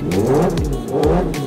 Вот, вот, вот.